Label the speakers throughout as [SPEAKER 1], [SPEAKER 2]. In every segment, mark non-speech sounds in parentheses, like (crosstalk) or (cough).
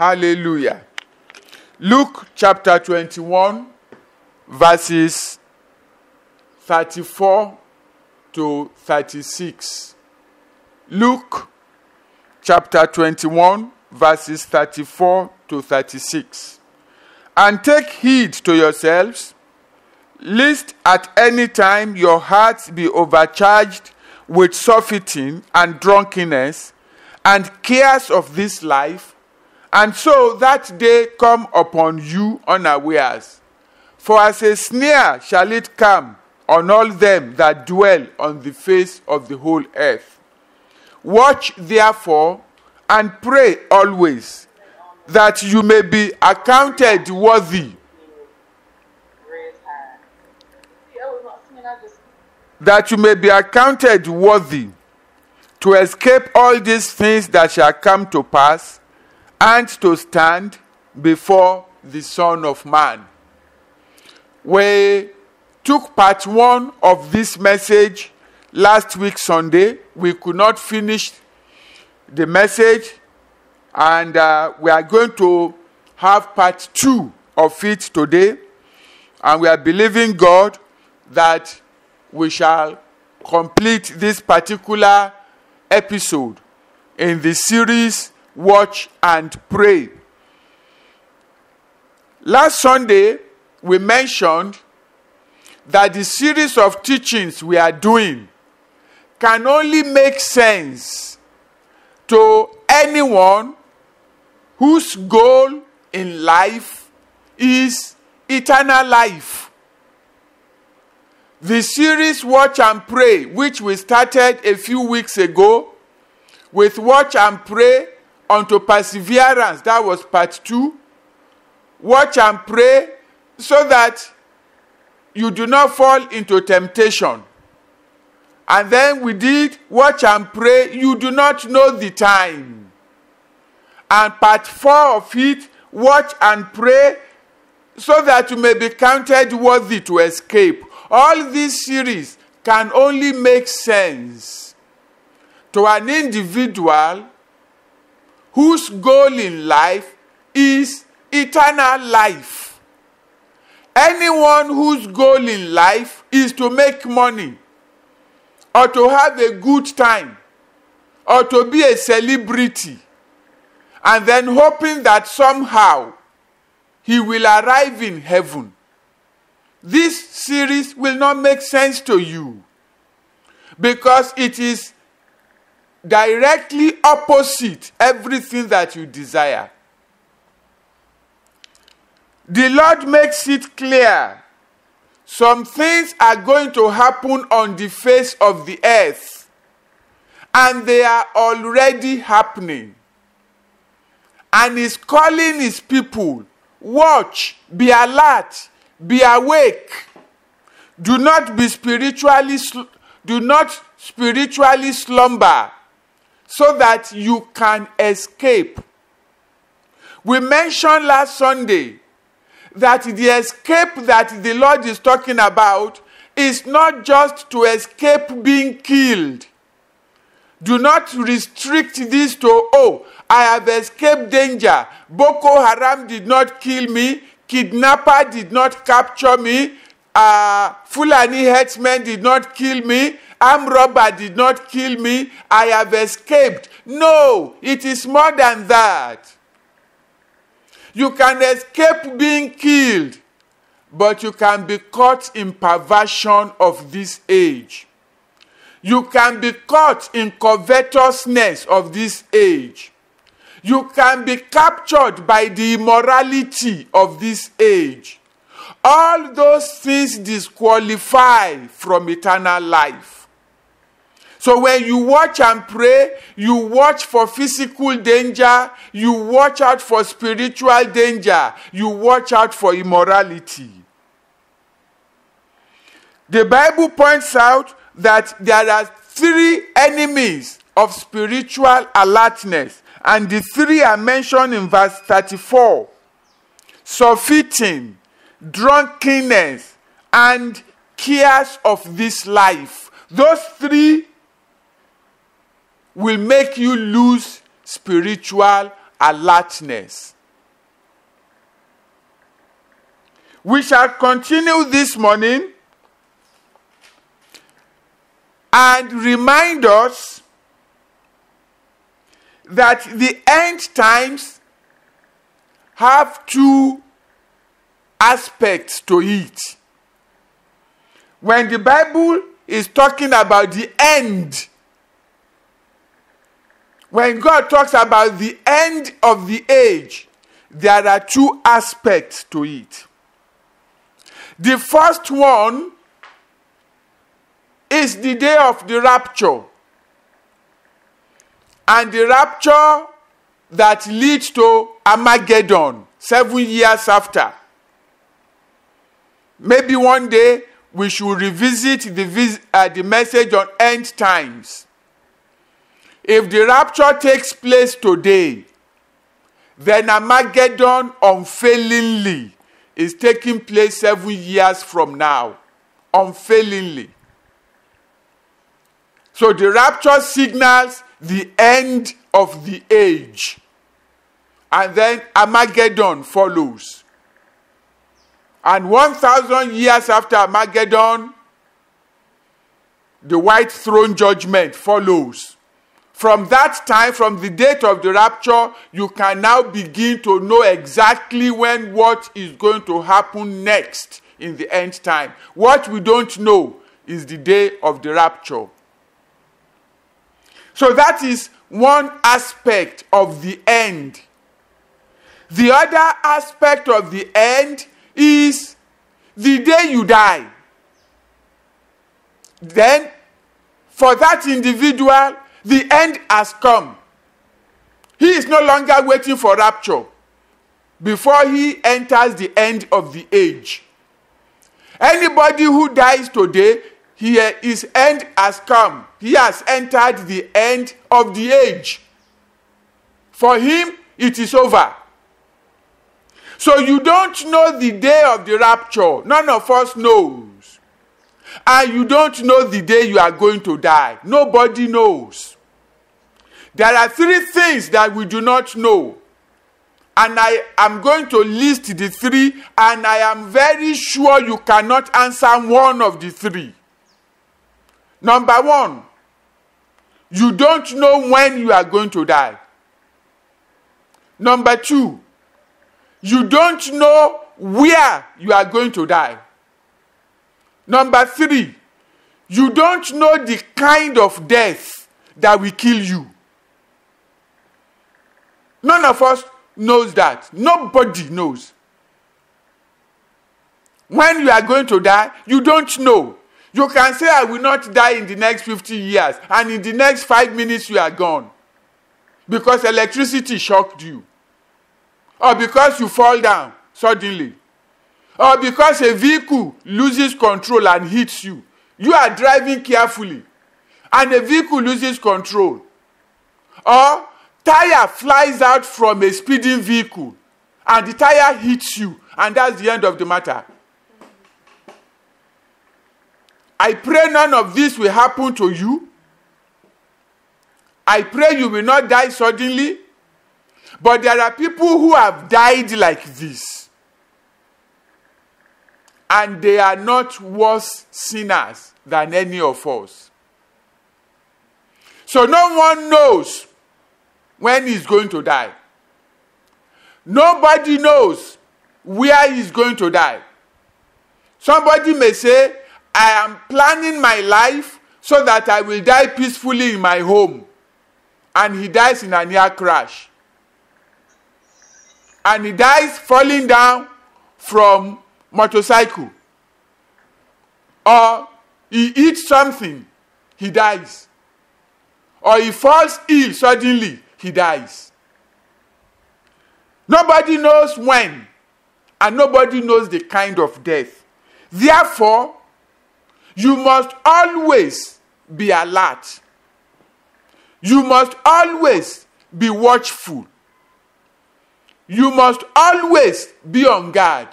[SPEAKER 1] Hallelujah. Luke chapter 21, verses 34 to 36. Luke chapter 21, verses 34 to 36. And take heed to yourselves, lest at any time your hearts be overcharged with surfeiting and drunkenness and cares of this life, and so that day come upon you unawares. For as a snare shall it come on all them that dwell on the face of the whole earth. Watch therefore and pray always that you may be accounted worthy. That you may be accounted worthy to escape all these things that shall come to pass and to stand before the Son of Man. We took part one of this message last week, Sunday. We could not finish the message, and uh, we are going to have part two of it today. And we are believing God that we shall complete this particular episode in the series Watch and Pray. Last Sunday, we mentioned that the series of teachings we are doing can only make sense to anyone whose goal in life is eternal life. The series Watch and Pray, which we started a few weeks ago with Watch and Pray unto Perseverance, that was part two. Watch and pray so that you do not fall into temptation. And then we did watch and pray, you do not know the time. And part four of it, watch and pray so that you may be counted worthy to escape. All these series can only make sense to an individual whose goal in life is eternal life. Anyone whose goal in life is to make money or to have a good time or to be a celebrity and then hoping that somehow he will arrive in heaven. This series will not make sense to you because it is directly opposite everything that you desire. The Lord makes it clear some things are going to happen on the face of the earth, and they are already happening. And He's calling His people watch, be alert, be awake. Do not be spiritually, do not spiritually slumber so that you can escape. We mentioned last Sunday that the escape that the Lord is talking about is not just to escape being killed. Do not restrict this to, oh, I have escaped danger. Boko Haram did not kill me. Kidnapper did not capture me. Uh, Fulani headsmen did not kill me. Arm robber did not kill me. I have escaped. No, it is more than that. You can escape being killed, but you can be caught in perversion of this age. You can be caught in covetousness of this age. You can be captured by the immorality of this age. All those things disqualify from eternal life. So when you watch and pray, you watch for physical danger, you watch out for spiritual danger, you watch out for immorality. The Bible points out that there are three enemies of spiritual alertness, and the three are mentioned in verse 34 surfeiting, drunkenness, and cares of this life. Those three will make you lose spiritual alertness. We shall continue this morning and remind us that the end times have two aspects to it. When the Bible is talking about the end, when God talks about the end of the age, there are two aspects to it. The first one is the day of the rapture. And the rapture that leads to Armageddon, seven years after. Maybe one day we should revisit the, vis- uh, the message on end times. If the rapture takes place today, then Armageddon unfailingly is taking place seven years from now. Unfailingly. So the rapture signals the end of the age. And then Armageddon follows. And 1,000 years after Armageddon, the white throne judgment follows. From that time, from the date of the rapture, you can now begin to know exactly when what is going to happen next in the end time. What we don't know is the day of the rapture. So that is one aspect of the end. The other aspect of the end is the day you die. Then, for that individual, the end has come. He is no longer waiting for rapture before he enters the end of the age. Anybody who dies today, he, his end has come. He has entered the end of the age. For him, it is over. So you don't know the day of the rapture. None of us knows. And you don't know the day you are going to die. Nobody knows. There are three things that we do not know. And I am going to list the three, and I am very sure you cannot answer one of the three. Number one, you don't know when you are going to die. Number two, you don't know where you are going to die. Number three, you don't know the kind of death that will kill you. None of us knows that. Nobody knows. When you are going to die, you don't know. You can say, I will not die in the next 50 years, and in the next five minutes, you are gone. Because electricity shocked you. Or because you fall down suddenly. Or because a vehicle loses control and hits you. You are driving carefully, and a vehicle loses control. Or tire flies out from a speeding vehicle, and the tire hits you, and that's the end of the matter. I pray none of this will happen to you. I pray you will not die suddenly. But there are people who have died like this. And they are not worse sinners than any of us. So no one knows when he's going to die. Nobody knows where he's going to die. Somebody may say, I am planning my life so that I will die peacefully in my home. And he dies in a near crash. And he dies falling down from motorcycle. Or he eats something, he dies. Or he falls ill suddenly, he dies. Nobody knows when, and nobody knows the kind of death. Therefore, you must always be alert. You must always be watchful. You must always be on guard.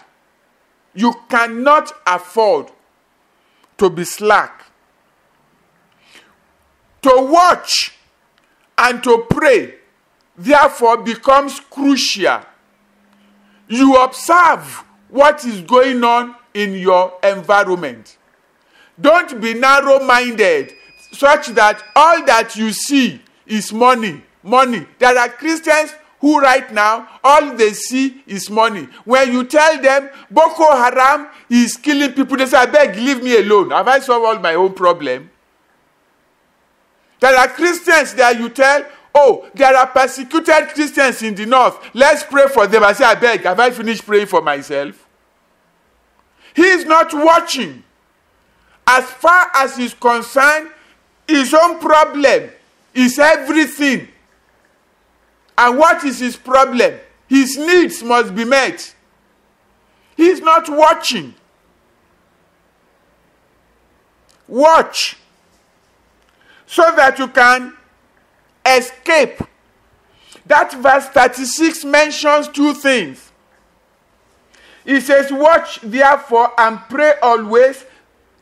[SPEAKER 1] You cannot afford to be slack. To watch and to pray therefore becomes crucial. You observe what is going on in your environment. Don't be narrow minded such that all that you see is money. Money. There are Christians who, right now, all they see is money. When you tell them Boko Haram is killing people, they say, I beg, leave me alone. Have I solved all my own problem? There are Christians that you tell, oh, there are persecuted Christians in the north. Let's pray for them. I say, I beg, have I finished praying for myself? He is not watching. As far as he's concerned, his own problem is everything. And what is his problem? His needs must be met. He's not watching. Watch so that you can escape. That verse 36 mentions two things. It says, Watch therefore and pray always.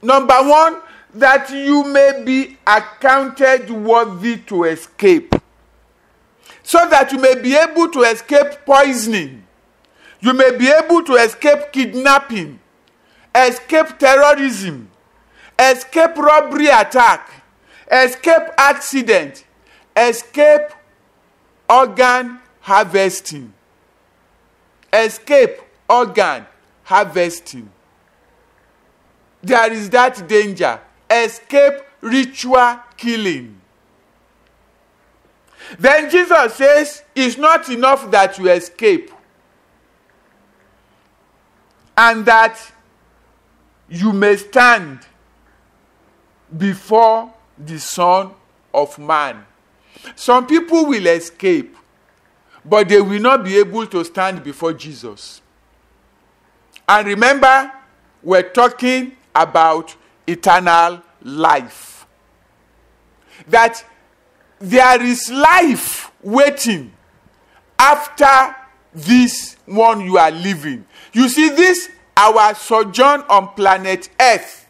[SPEAKER 1] Number one, that you may be accounted worthy to escape. So that you may be able to escape poisoning. You may be able to escape kidnapping, escape terrorism, escape robbery attack, escape accident, escape organ harvesting, escape organ harvesting. There is that danger. Escape ritual killing. Then Jesus says, It's not enough that you escape, and that you may stand before the Son of Man. Some people will escape, but they will not be able to stand before Jesus. And remember, we're talking about eternal life. That there is life waiting after this one you are living. You see, this our sojourn on planet Earth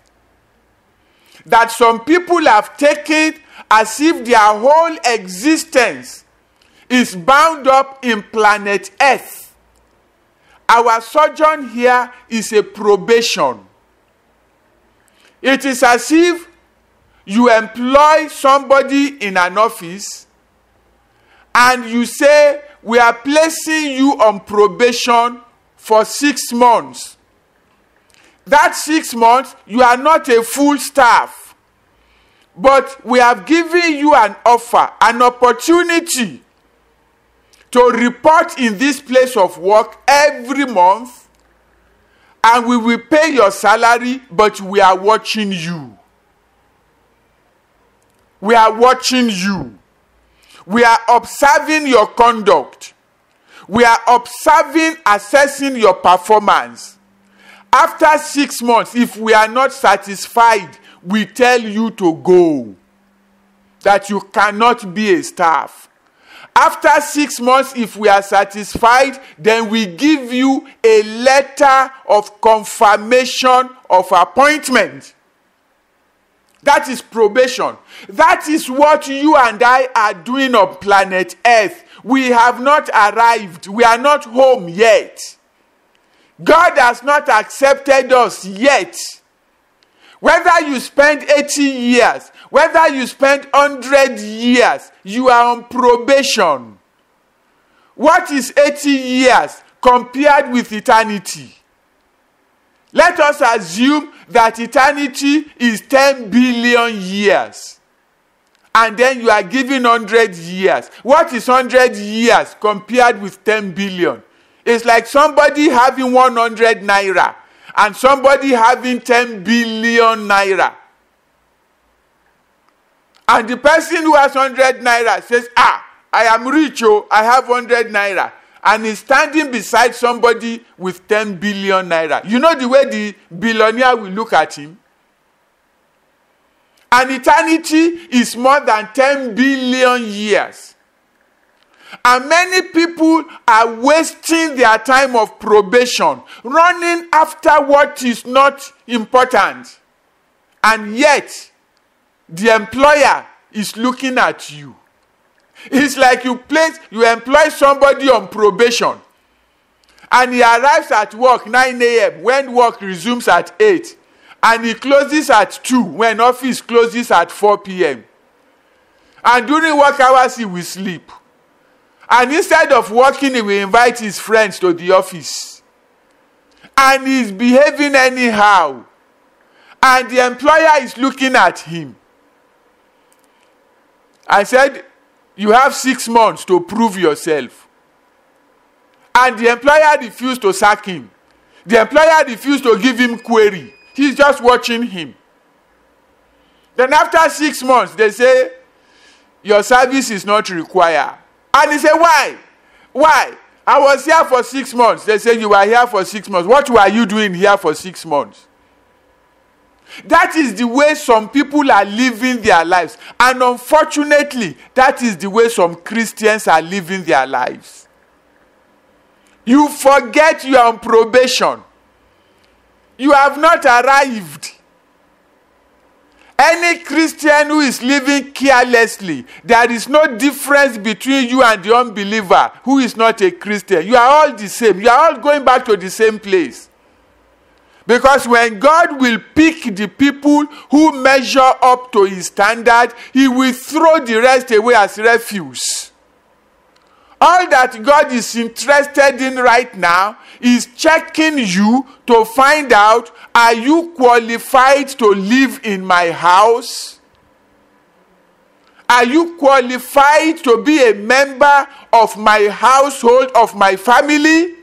[SPEAKER 1] that some people have taken as if their whole existence is bound up in planet Earth. Our sojourn here is a probation. It is as if you employ somebody in an office and you say, We are placing you on probation for six months. That six months, you are not a full staff. But we have given you an offer, an opportunity to report in this place of work every month, and we will pay your salary, but we are watching you. We are watching you. We are observing your conduct. We are observing, assessing your performance. After six months, if we are not satisfied, we tell you to go. That you cannot be a staff. After six months, if we are satisfied, then we give you a letter of confirmation of appointment. That is probation. That is what you and I are doing on planet Earth. We have not arrived. We are not home yet. God has not accepted us yet. Whether you spend 80 years, whether you spend 100 years, you are on probation. What is 80 years compared with eternity? Let us assume that eternity is 10 billion years. And then you are given 100 years. What is 100 years compared with 10 billion? It's like somebody having 100 naira and somebody having 10 billion naira. And the person who has 100 naira says, Ah, I am rich, oh, I have 100 naira. And he's standing beside somebody with 10 billion naira. You know the way the billionaire will look at him? And eternity is more than 10 billion years. And many people are wasting their time of probation, running after what is not important. And yet, the employer is looking at you. It's like you place, you employ somebody on probation, and he arrives at work 9 a.m. when work resumes at 8, and he closes at 2 when office closes at 4 p.m. And during work hours, he will sleep. And instead of working, he will invite his friends to the office. And he's behaving anyhow. And the employer is looking at him. I said, You have six months to prove yourself. And the employer refused to sack him. The employer refused to give him query. He's just watching him. Then after six months, they say, Your service is not required. And he said, Why? Why? I was here for six months. They said, You were here for six months. What were you doing here for six months? That is the way some people are living their lives. And unfortunately, that is the way some Christians are living their lives. You forget you are on probation. You have not arrived. Any Christian who is living carelessly, there is no difference between you and the unbeliever who is not a Christian. You are all the same. You are all going back to the same place. Because when God will pick the people who measure up to his standard, he will throw the rest away as refuse. All that God is interested in right now is checking you to find out are you qualified to live in my house? Are you qualified to be a member of my household, of my family?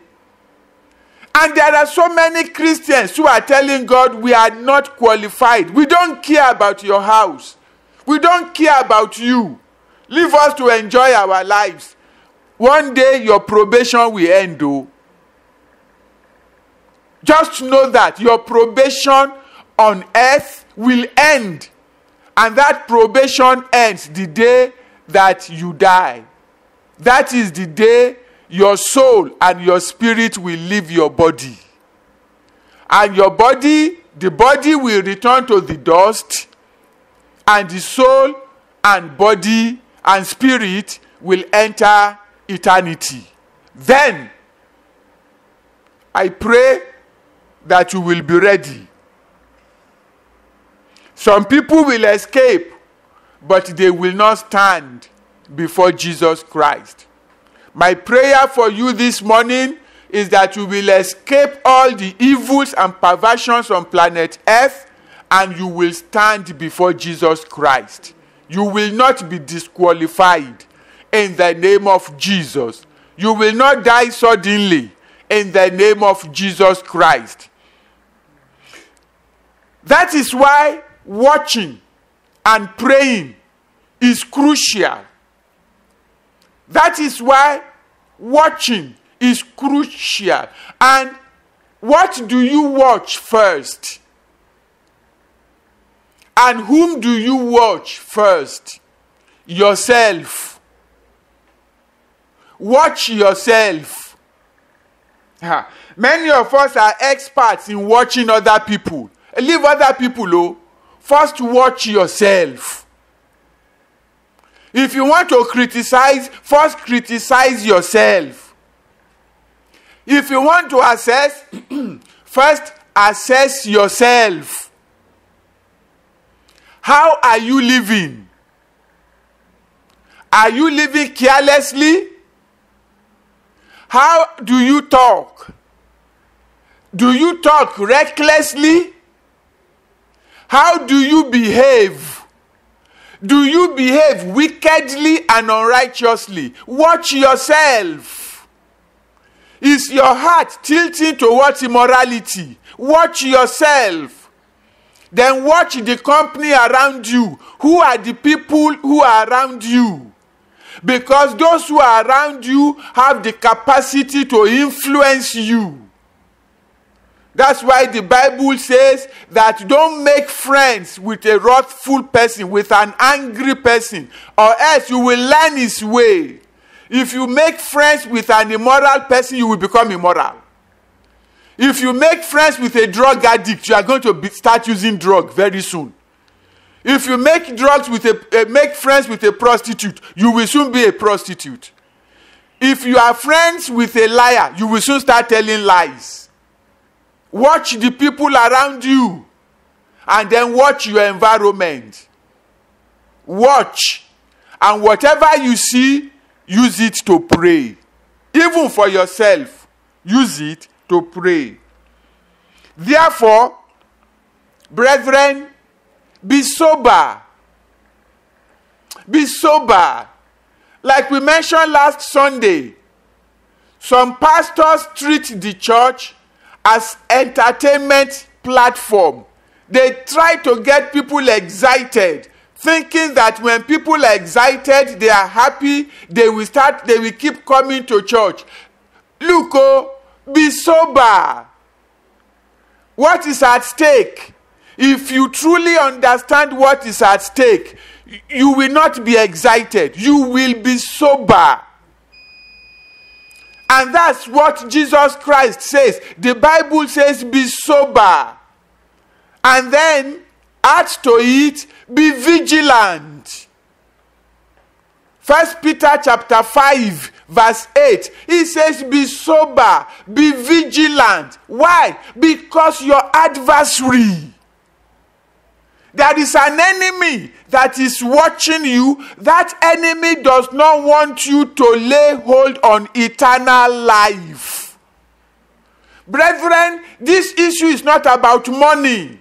[SPEAKER 1] And there are so many Christians who are telling God, we are not qualified. We don't care about your house. We don't care about you. Leave us to enjoy our lives. One day your probation will end, though. Just know that your probation on earth will end. And that probation ends the day that you die. That is the day your soul and your spirit will leave your body. And your body, the body will return to the dust, and the soul and body and spirit will enter eternity. Then, I pray that you will be ready. Some people will escape, but they will not stand before Jesus Christ. My prayer for you this morning is that you will escape all the evils and perversions on planet Earth and you will stand before Jesus Christ. You will not be disqualified in the name of Jesus. You will not die suddenly in the name of Jesus Christ. That is why watching and praying is crucial. That is why watching is crucial. And what do you watch first? And whom do you watch first? Yourself. Watch yourself. Many of us are experts in watching other people. Leave other people, oh. First, watch yourself. If you want to criticize, first criticize yourself. If you want to assess, (clears throat) first assess yourself. How are you living? Are you living carelessly? How do you talk? Do you talk recklessly? How do you behave? Do you behave wickedly and unrighteously? Watch yourself. Is your heart tilting towards immorality? Watch yourself. Then watch the company around you. Who are the people who are around you? Because those who are around you have the capacity to influence you. That's why the Bible says that don't make friends with a wrathful person, with an angry person, or else you will learn his way. If you make friends with an immoral person, you will become immoral. If you make friends with a drug addict, you are going to be, start using drug very soon. If you make drugs with a uh, make friends with a prostitute, you will soon be a prostitute. If you are friends with a liar, you will soon start telling lies. Watch the people around you and then watch your environment. Watch. And whatever you see, use it to pray. Even for yourself, use it to pray. Therefore, brethren, be sober. Be sober. Like we mentioned last Sunday, some pastors treat the church as entertainment platform. They try to get people excited, thinking that when people are excited, they are happy, they will start, they will keep coming to church. Look, oh, be sober. What is at stake? If you truly understand what is at stake, you will not be excited. You will be sober. And that's what Jesus Christ says. The Bible says, be sober. And then add to it, be vigilant. First Peter chapter 5, verse 8. He says, Be sober, be vigilant. Why? Because your adversary there is an enemy that is watching you. That enemy does not want you to lay hold on eternal life. Brethren, this issue is not about money.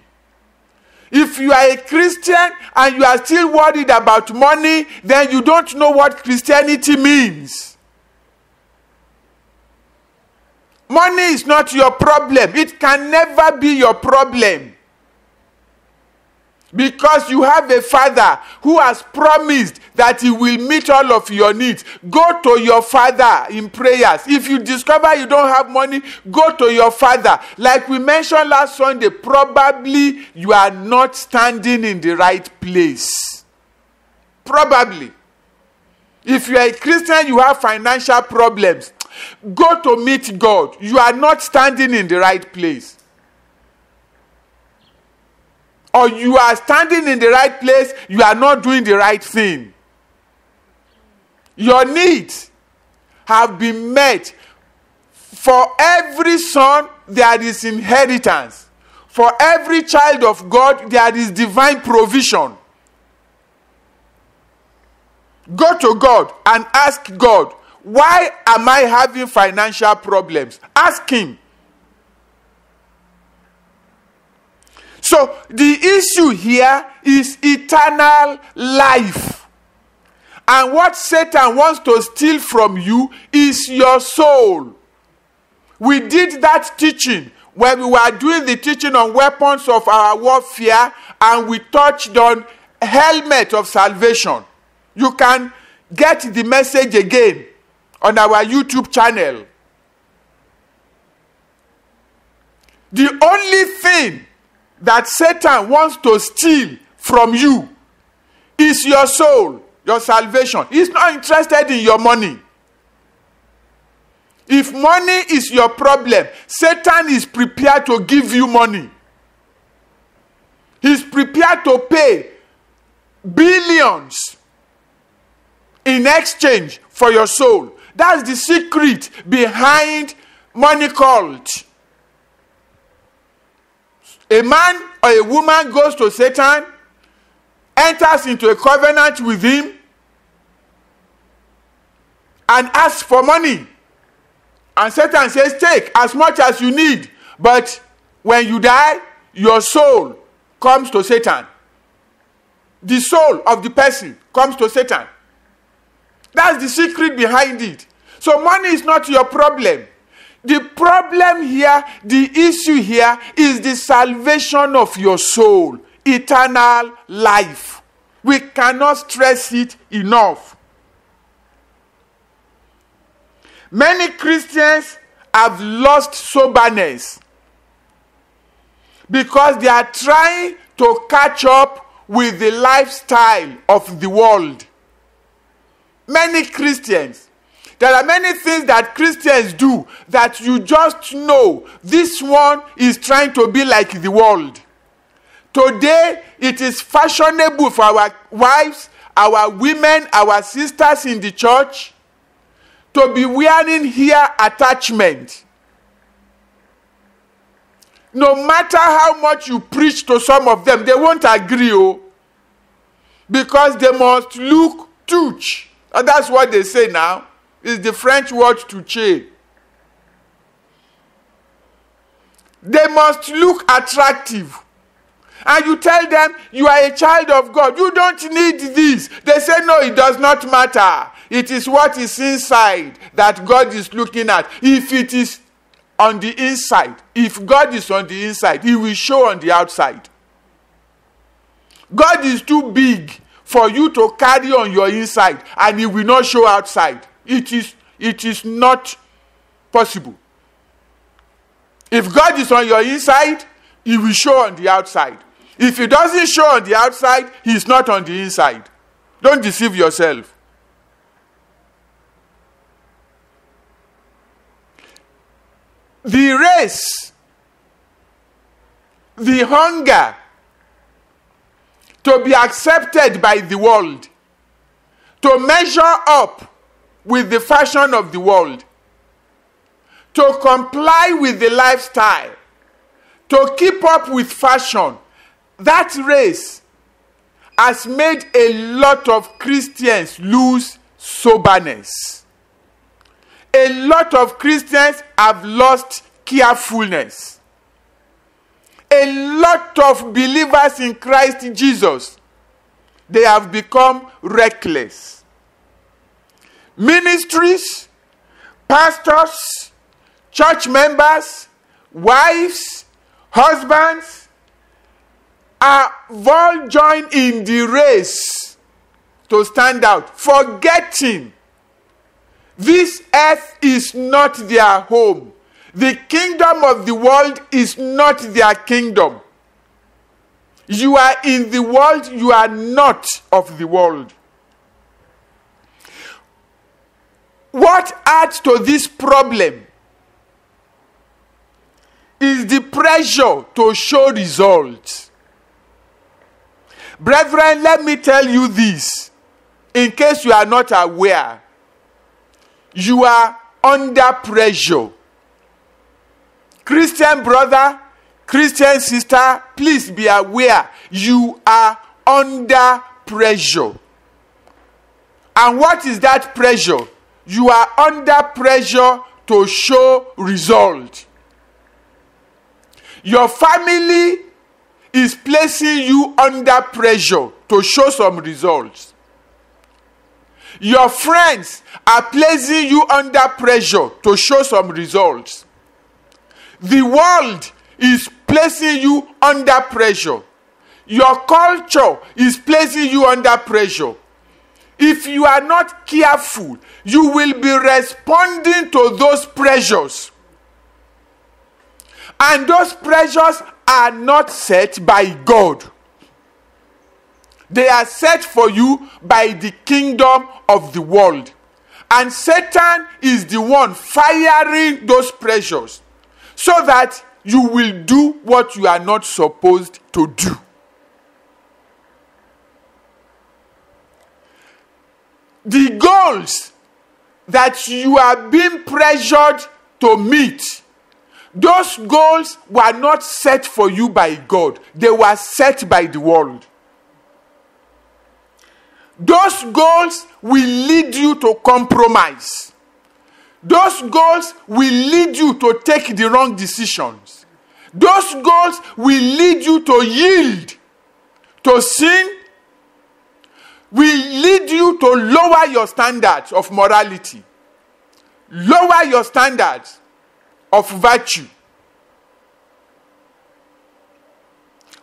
[SPEAKER 1] If you are a Christian and you are still worried about money, then you don't know what Christianity means. Money is not your problem, it can never be your problem. Because you have a father who has promised that he will meet all of your needs. Go to your father in prayers. If you discover you don't have money, go to your father. Like we mentioned last Sunday, probably you are not standing in the right place. Probably. If you are a Christian, you have financial problems. Go to meet God. You are not standing in the right place or you are standing in the right place, you are not doing the right thing. Your needs have been met. For every son, there is inheritance. For every child of God, there is divine provision. Go to God and ask God, why am I having financial problems? Ask Him. So the issue here is eternal life. And what Satan wants to steal from you is your soul. We did that teaching when we were doing the teaching on weapons of our warfare and we touched on helmet of salvation. You can get the message again on our YouTube channel. The only thing that Satan wants to steal from you is your soul, your salvation. He's not interested in your money. If money is your problem, Satan is prepared to give you money. He's prepared to pay billions in exchange for your soul. That's the secret behind money cult. A man or a woman goes to Satan, enters into a covenant with him, and asks for money. And Satan says, Take as much as you need. But when you die, your soul comes to Satan. The soul of the person comes to Satan. That's the secret behind it. So, money is not your problem. The problem here, the issue here is the salvation of your soul, eternal life. We cannot stress it enough. Many Christians have lost soberness because they are trying to catch up with the lifestyle of the world. Many Christians there are many things that Christians do that you just know this one is trying to be like the world. Today, it is fashionable for our wives, our women, our sisters in the church to be wearing hair attachment. No matter how much you preach to some of them, they won't agree, oh, because they must look touch. And that's what they say now. Is the French word toucher. They must look attractive. And you tell them you are a child of God. You don't need this. They say, no, it does not matter. It is what is inside that God is looking at. If it is on the inside, if God is on the inside, He will show on the outside. God is too big for you to carry on your inside and He will not show outside. It is, it is not possible. If God is on your inside, He will show on the outside. If He doesn't show on the outside, He's not on the inside. Don't deceive yourself. The race, the hunger to be accepted by the world, to measure up with the fashion of the world, to comply with the lifestyle, to keep up with fashion, that race has made a lot of Christians lose soberness. A lot of Christians have lost carefulness. A lot of believers in Christ Jesus, they have become reckless. Ministries, pastors, church members, wives, husbands are all joined in the race to stand out, forgetting this earth is not their home. The kingdom of the world is not their kingdom. You are in the world, you are not of the world. What adds to this problem is the pressure to show results. Brethren, let me tell you this in case you are not aware. You are under pressure. Christian brother, Christian sister, please be aware you are under pressure. And what is that pressure? You are under pressure to show result. Your family is placing you under pressure to show some results. Your friends are placing you under pressure to show some results. The world is placing you under pressure. Your culture is placing you under pressure. If you are not careful, you will be responding to those pressures. And those pressures are not set by God. They are set for you by the kingdom of the world. And Satan is the one firing those pressures so that you will do what you are not supposed to do. The goals that you are being pressured to meet, those goals were not set for you by God, they were set by the world. Those goals will lead you to compromise. Those goals will lead you to take the wrong decisions. Those goals will lead you to yield to sin, will lead you to lower your standards of morality, lower your standards of virtue.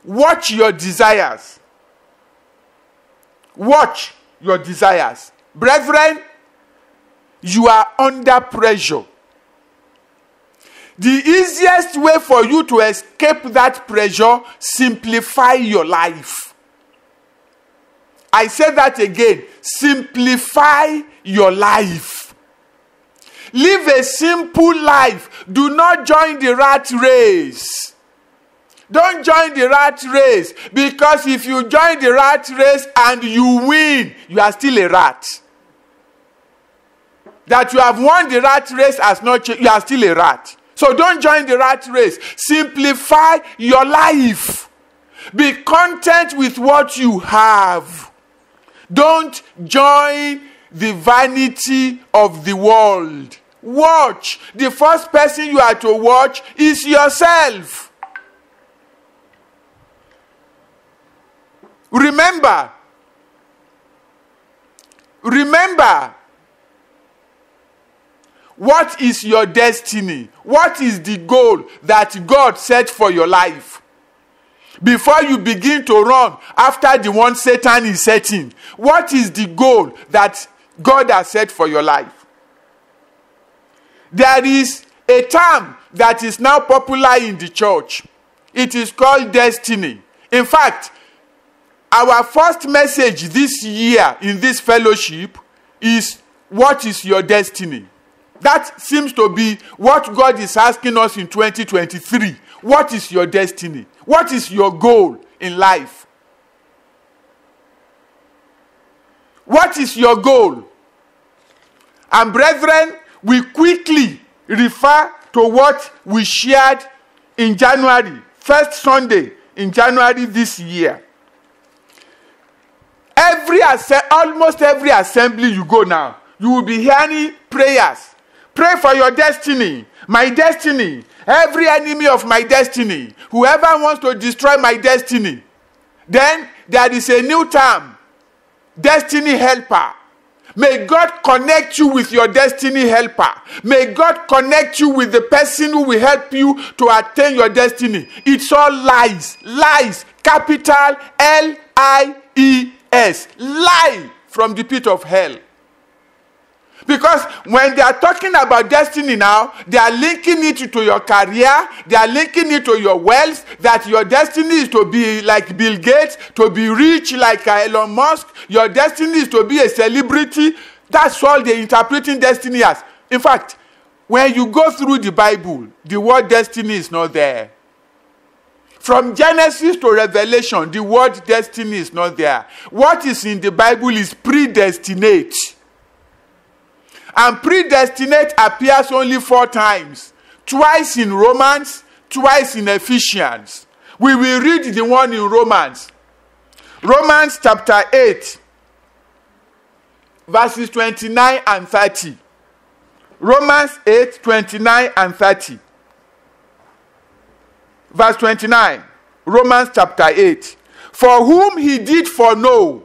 [SPEAKER 1] Watch your desires. Watch your desires. Brethren, you are under pressure. The easiest way for you to escape that pressure, simplify your life. I say that again. Simplify your life. Live a simple life. Do not join the rat race. Don't join the rat race because if you join the rat race and you win, you are still a rat. That you have won the rat race has not you are still a rat. So don't join the rat race. Simplify your life. Be content with what you have. Don't join the vanity of the world. Watch. The first person you are to watch is yourself. Remember, remember, what is your destiny? What is the goal that God set for your life? Before you begin to run after the one Satan is setting, what is the goal that God has set for your life? There is a term that is now popular in the church. It is called destiny. In fact, our first message this year in this fellowship is What is your destiny? That seems to be what God is asking us in 2023. What is your destiny? What is your goal in life? What is your goal? And brethren, we quickly refer to what we shared in January, first Sunday in January this year. Every almost every assembly you go now, you will be hearing prayers. Pray for your destiny, my destiny, every enemy of my destiny, whoever wants to destroy my destiny. Then there is a new term, destiny helper. May God connect you with your destiny helper. May God connect you with the person who will help you to attain your destiny. It's all lies. Lies. Capital L I E S. Lie from the pit of hell. Because when they are talking about destiny now, they are linking it to your career, they are linking it to your wealth, that your destiny is to be like Bill Gates, to be rich like Elon Musk, your destiny is to be a celebrity. That's all they're interpreting destiny as. In fact, when you go through the Bible, the word destiny is not there. From Genesis to Revelation, the word destiny is not there. What is in the Bible is predestinate. And predestinate appears only four times twice in Romans, twice in Ephesians. We will read the one in Romans. Romans chapter 8, verses 29 and 30. Romans 8, 29 and 30. Verse 29. Romans chapter 8. For whom he did foreknow,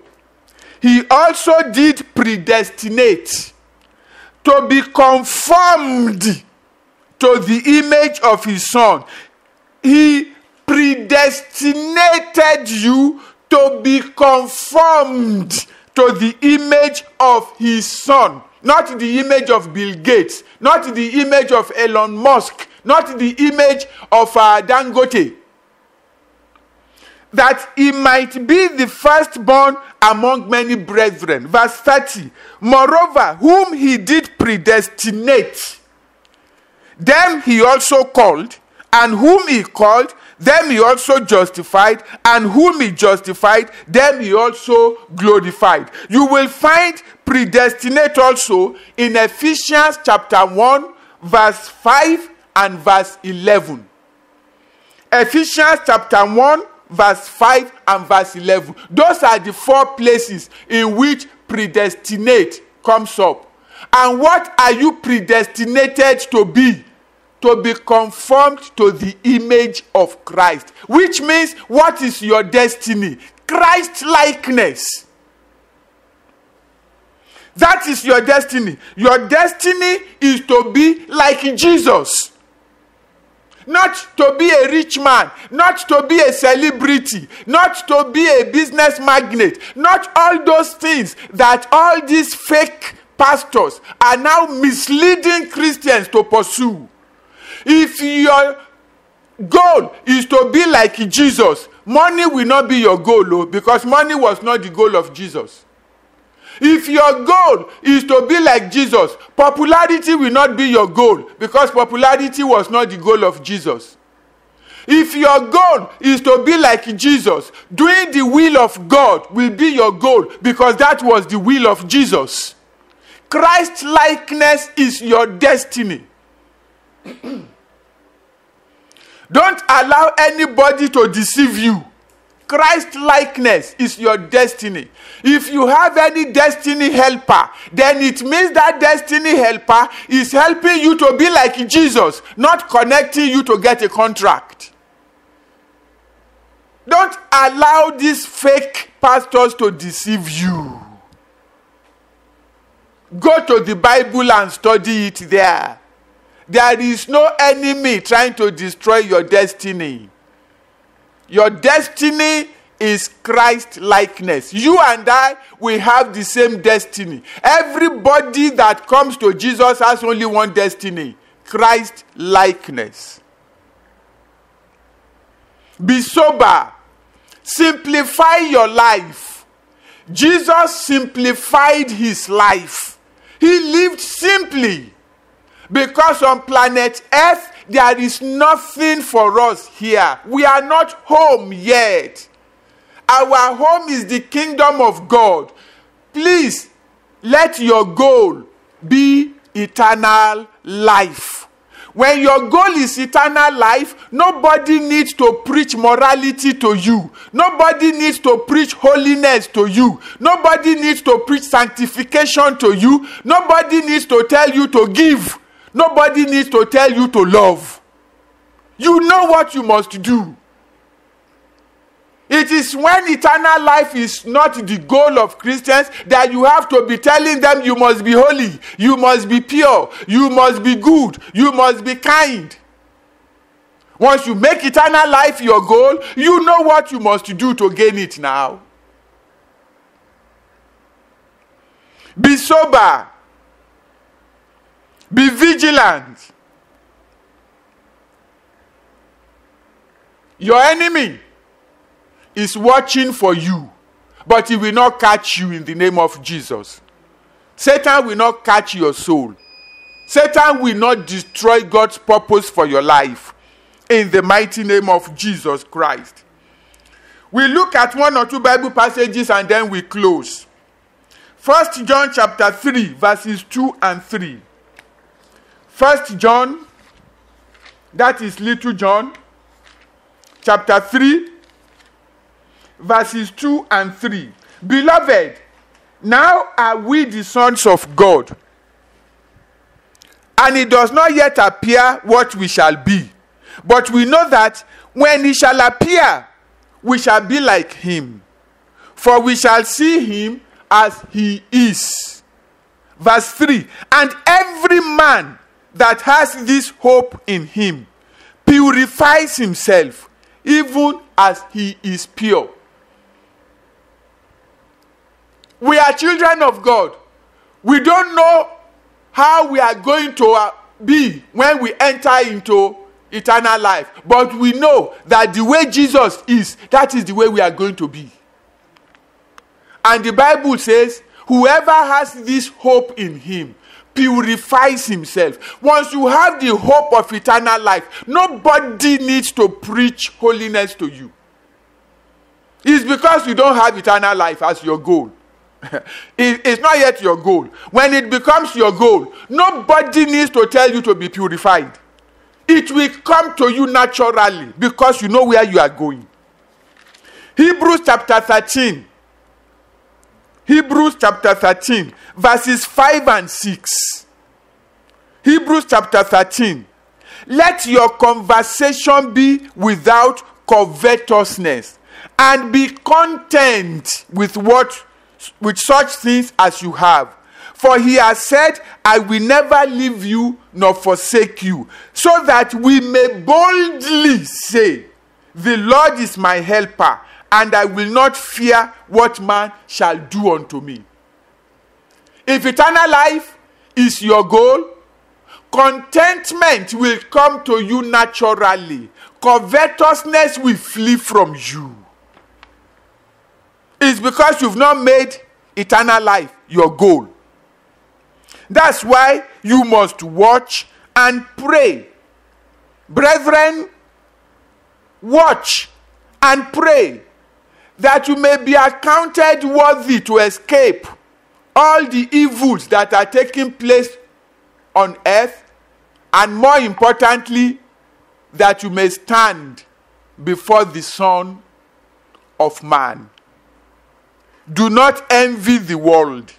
[SPEAKER 1] he also did predestinate to be conformed to the image of his son. He predestinated you to be conformed to the image of his son. Not the image of Bill Gates, not the image of Elon Musk, not the image of uh, Dangote that he might be the firstborn among many brethren. Verse 30. Moreover, whom he did predestinate, them he also called, and whom he called, them he also justified, and whom he justified, them he also glorified. You will find predestinate also in Ephesians chapter 1, verse 5 and verse 11. Ephesians chapter 1, verse 5 and verse 11. Those are the four places in which predestinate comes up. And what are you predestinated to be? To be conformed to the image of Christ. Which means, what is your destiny? Christ likeness. That is your destiny. Your destiny is to be like Jesus not to be a rich man, not to be a celebrity, not to be a business magnate, not all those things that all these fake pastors are now misleading Christians to pursue. If your goal is to be like Jesus, money will not be your goal, oh, because money was not the goal of Jesus. If your goal is to be like Jesus, popularity will not be your goal because popularity was not the goal of Jesus. If your goal is to be like Jesus, doing the will of God will be your goal because that was the will of Jesus. Christ likeness is your destiny. (clears throat) Don't allow anybody to deceive you. Christ likeness is your destiny. If you have any destiny helper, then it means that destiny helper is helping you to be like Jesus, not connecting you to get a contract. Don't allow these fake pastors to deceive you. Go to the Bible and study it there. There is no enemy trying to destroy your destiny. Your destiny is Christ likeness. You and I, we have the same destiny. Everybody that comes to Jesus has only one destiny Christ likeness. Be sober. Simplify your life. Jesus simplified his life. He lived simply. Because on planet Earth, there is nothing for us here. We are not home yet. Our home is the kingdom of God. Please let your goal be eternal life. When your goal is eternal life, nobody needs to preach morality to you. Nobody needs to preach holiness to you. Nobody needs to preach sanctification to you. Nobody needs to tell you to give. Nobody needs to tell you to love. You know what you must do. It is when eternal life is not the goal of Christians that you have to be telling them you must be holy, you must be pure, you must be good, you must be kind. Once you make eternal life your goal, you know what you must do to gain it now. Be sober. Be vigilant. Your enemy is watching for you, but he will not catch you in the name of Jesus. Satan will not catch your soul. Satan will not destroy God's purpose for your life in the mighty name of Jesus Christ. We look at one or two Bible passages and then we close. First John chapter 3 verses 2 and 3. First John that is little John chapter 3 verses 2 and 3. Beloved, now are we the sons of God, and it does not yet appear what we shall be. But we know that when he shall appear, we shall be like him, for we shall see him as he is. Verse 3 And every man that has this hope in him purifies himself, even as he is pure. We are children of God. We don't know how we are going to uh, be when we enter into eternal life. But we know that the way Jesus is, that is the way we are going to be. And the Bible says, whoever has this hope in him purifies himself. Once you have the hope of eternal life, nobody needs to preach holiness to you. It's because you don't have eternal life as your goal. (laughs) it's not yet your goal. When it becomes your goal, nobody needs to tell you to be purified. It will come to you naturally because you know where you are going. Hebrews chapter 13. Hebrews chapter 13, verses 5 and 6. Hebrews chapter 13. Let your conversation be without covetousness and be content with what with such things as you have. For he has said, I will never leave you nor forsake you, so that we may boldly say, The Lord is my helper, and I will not fear what man shall do unto me. If eternal life is your goal, contentment will come to you naturally, covetousness will flee from you. It's because you've not made eternal life your goal. That's why you must watch and pray. Brethren, watch and pray that you may be accounted worthy to escape all the evils that are taking place on earth, and more importantly, that you may stand before the Son of Man. Do not envy the world.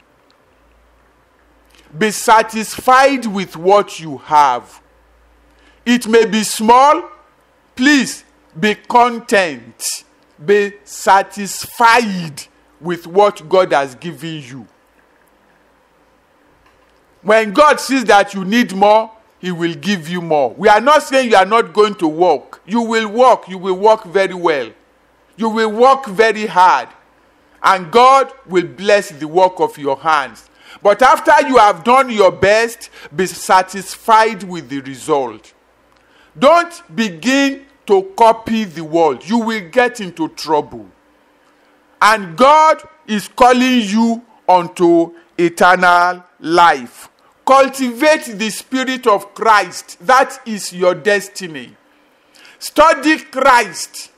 [SPEAKER 1] Be satisfied with what you have. It may be small, please be content. Be satisfied with what God has given you. When God sees that you need more, He will give you more. We are not saying you are not going to work. You will work. You will work very well. You will work very hard. And God will bless the work of your hands. But after you have done your best, be satisfied with the result. Don't begin to copy the world. You will get into trouble. And God is calling you unto eternal life. Cultivate the spirit of Christ. That is your destiny. Study Christ.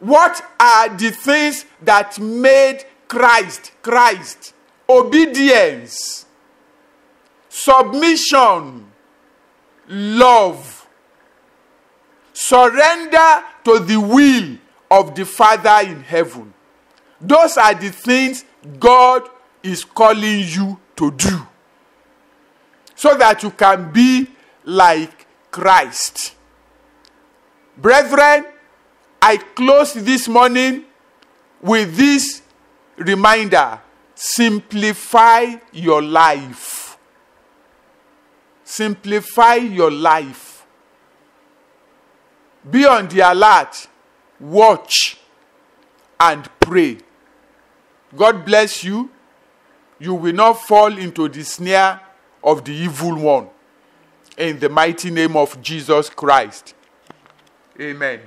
[SPEAKER 1] What are the things that made Christ Christ? Obedience, submission, love, surrender to the will of the Father in heaven. Those are the things God is calling you to do so that you can be like Christ. Brethren, I close this morning with this reminder simplify your life. Simplify your life. Be on the alert, watch, and pray. God bless you. You will not fall into the snare of the evil one. In the mighty name of Jesus Christ. Amen.